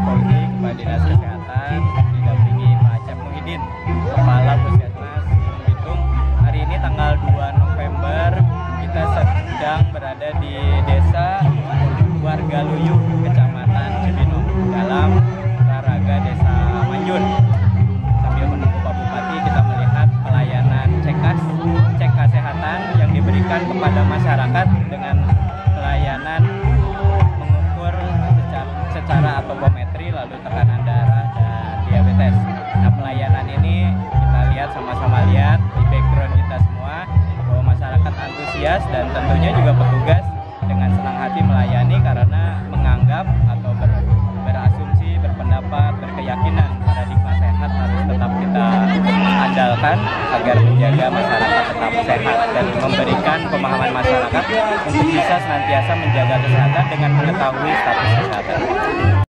Polri, Kepala Dinas Kesehatan, didampingi Pak Acep Muhyiddin, Kepala Puskesmas Bitung. Hari ini tanggal 2 November kita sedang berada di desa warga Luyu, Kecamatan Cibinong dalam olahraga desa Manjun. Sambil menunggu Pak Bupati kita melihat pelayanan cekas, cek kesehatan yang diberikan kepada masyarakat dengan antusias dan tentunya juga petugas dengan senang hati melayani karena menganggap atau ber, berasumsi, berpendapat, berkeyakinan paradigma sehat harus tetap kita andalkan agar menjaga masyarakat tetap sehat dan memberikan pemahaman masyarakat untuk bisa senantiasa menjaga kesehatan dengan mengetahui status kesehatan.